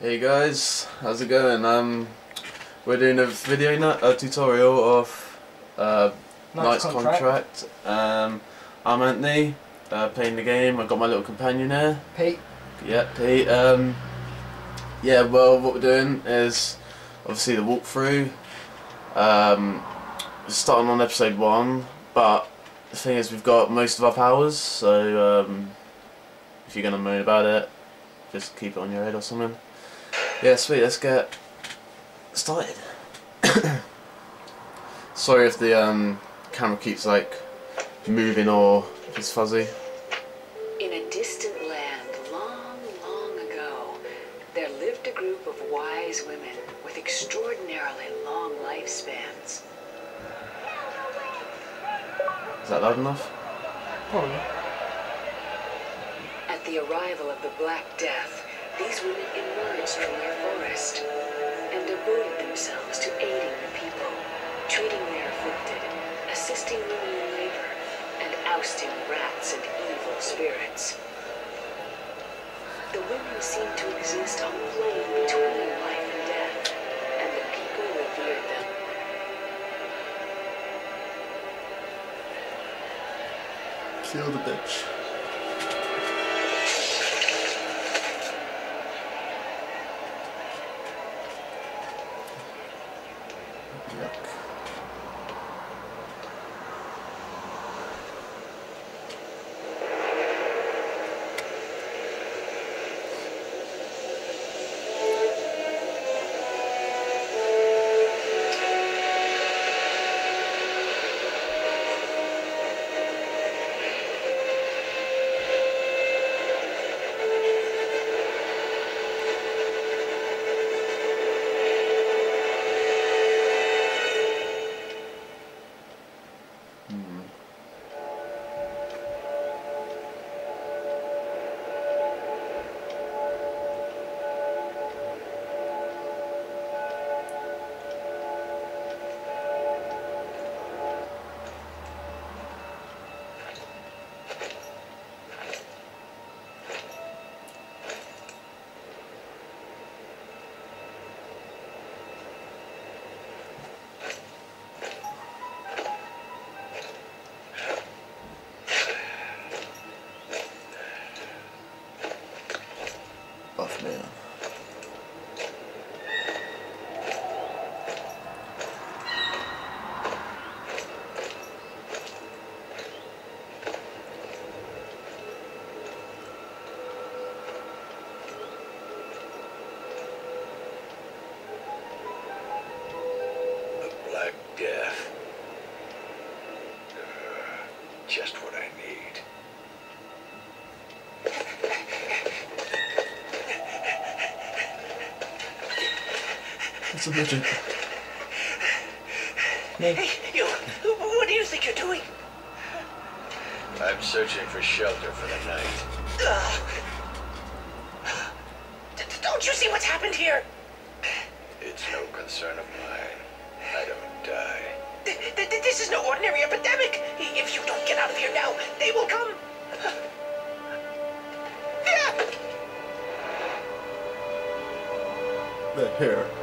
Hey guys, how's it going? Um, we're doing a video a tutorial of uh, Knight's Knight's Contract. Contract. Um, I'm Anthony, uh, playing the game. I've got my little companion here. Pete, Yeah, Pete. Um, yeah, well, what we're doing is obviously the walkthrough. Um, starting on episode one, but the thing is, we've got most of our powers, so um, if you're gonna moan about it, just keep it on your head or something. Yeah, sweet. Let's get started. Sorry if the um, camera keeps like moving or if it's fuzzy. In a distant land long, long ago, there lived a group of wise women with extraordinarily long lifespans. Is that loud enough? probably. At the arrival of the Black Death, these women emerged from their forest and devoted themselves to aiding the people, treating the afflicted, assisting women in labor, and ousting rats and evil spirits. The women seemed to exist on the plane between life and death, and the people revered them. Kill the bitch. It's a midget. Me. You, what do you think you're doing? I'm searching for shelter for the night. Don't you see what's happened here? It's no concern of mine. I don't die. Th- th- th- This is no ordinary epidemic. If you don't get out of here now, they will come. The hair.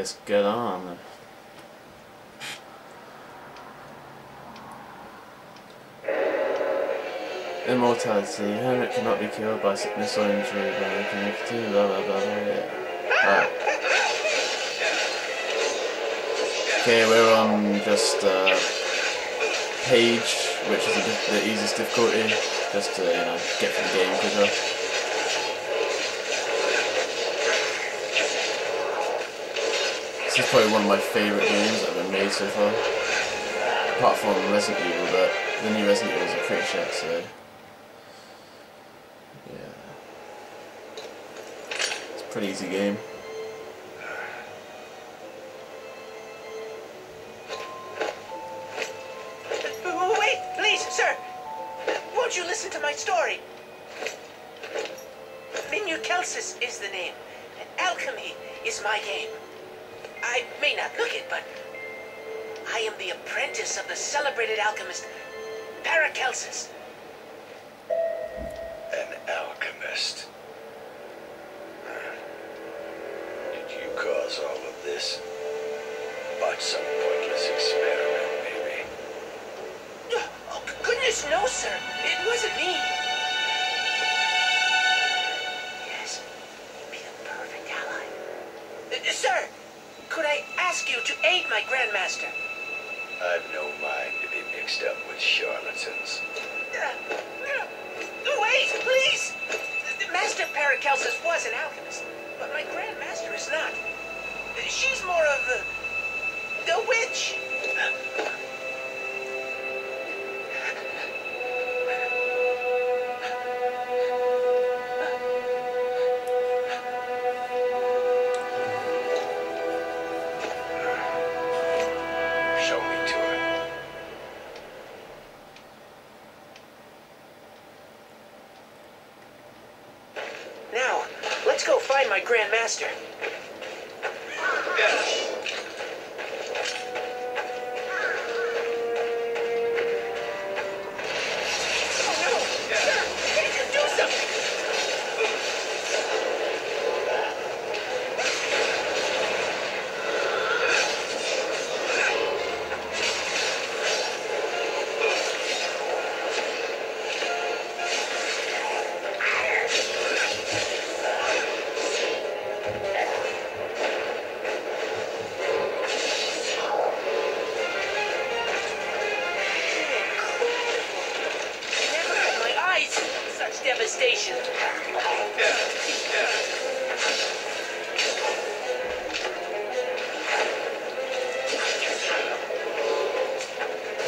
Let's get on. Immortality. Hermit cannot be killed by sickness or injury, but they can it blah blah blah blah. Yeah. Alright. Okay, we're on just uh, page, which is the, the easiest difficulty, just to you know get through the game quicker. This is probably one of my favourite games that I've made so far. Apart from Resident Evil, but the new Resident Evil is a pretty shit, so. Yeah. It's a pretty easy game. Wait, please, sir. Won't you listen to my story? Is the name, and alchemy is my game. I may not look it, but I am the apprentice of the celebrated alchemist Paracelsus. An alchemist. Did you cause all of this? Bought some pointless experiment, maybe. Oh, goodness, no, sir. It wasn't me. She's more of a... a witch. Show me to her. Now, let's go find my Grandmaster. Oh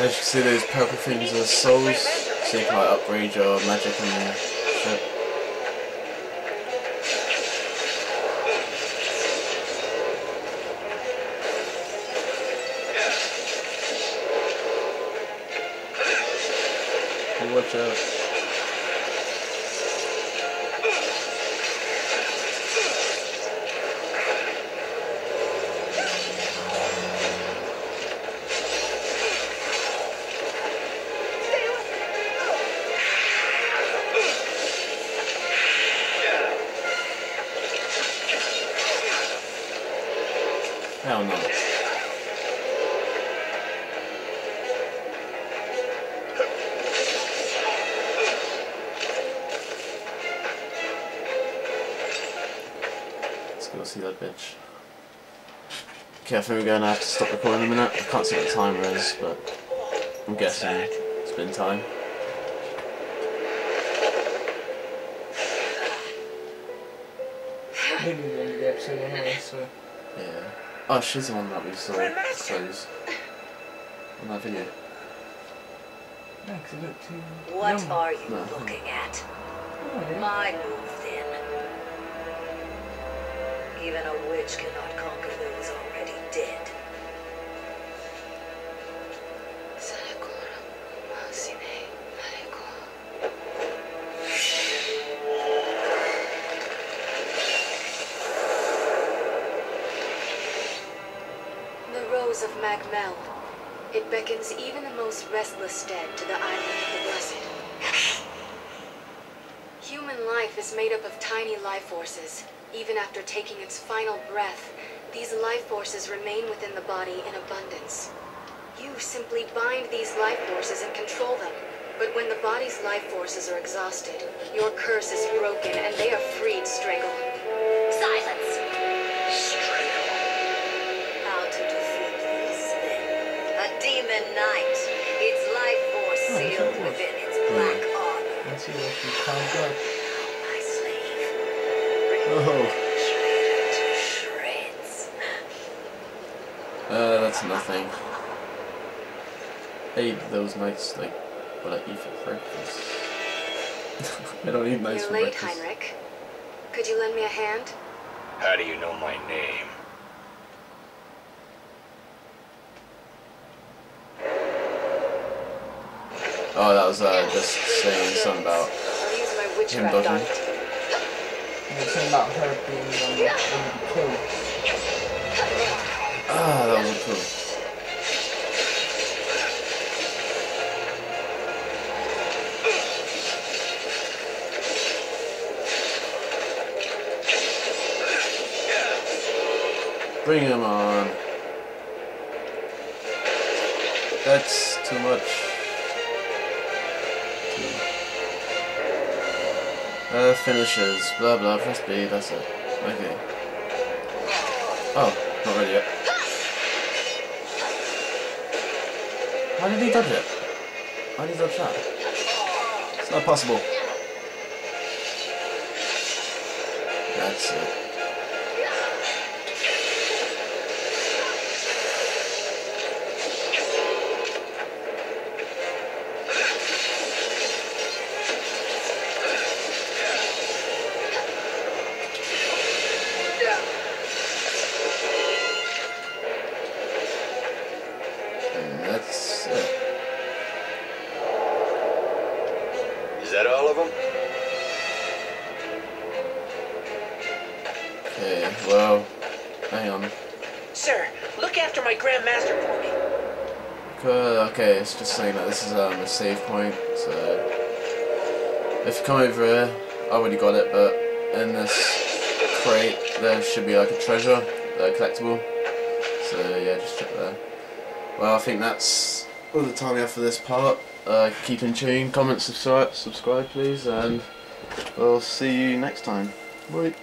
As you can see, those purple things are souls, so you can like upgrade your magic and shit. Watch out. Hell no. Let's go see that bitch. Okay, I think we're gonna have to stop recording in a minute. I can't see what the timer is, but I'm guessing it's been time. End of the episode anyway, so. Yeah. Oh, she's the one that we saw Grandmaster. close on that video. No, 'cause it looked too. What young. are you No. looking at? Oh, yeah. My move, then. Even a witch cannot conquer those Magmel. It beckons even the most restless dead to the island of the blessed. Human life is made up of tiny life forces. Even after taking its final breath, These life forces remain within the body in abundance. You simply bind these life forces and control them. But when the body's life forces are exhausted, your curse is broken and they are freed, Strangle. Silence! Force Oh, that's sealed what it was. within its black armor. Let's see what she comes up. Oh, Shred to shreds. uh, that's nothing. Hey, those knights, like, what I eat for breakfast. I don't eat knights You're for late, breakfast. Heinrich. Could you lend me a hand? How do you know my name? Oh, that was uh, just saying something about. Him it. Something about her being. Ah, that was cool. Bring him on. That's too much. Uh, finishes. Blah blah. Press B. That's it. Okay. Oh, not ready yet. How did he dodge it? How did he dodge that? It's not possible. That's it. Uh, okay, it's just saying that this is um, a save point, so if you come over here, I already got it, but in this crate there should be like a treasure, a collectible. So yeah, just check there. Well, I think that's all the time we have for this part. Uh, keep in tune, comment, subscribe, subscribe please, and we'll see you next time. Bye.